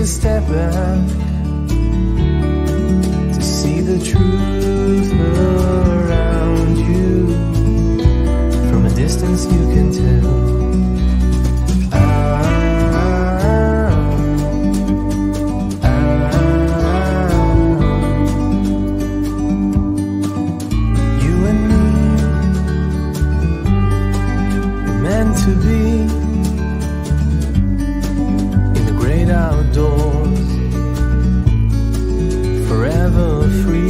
A step back to see the truth free.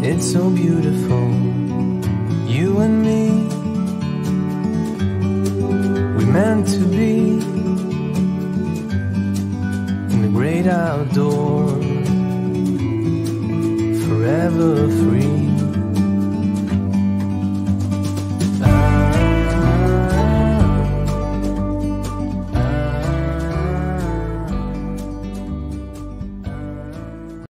It's so beautiful, you and me. We meant to be in the great outdoors, forever free.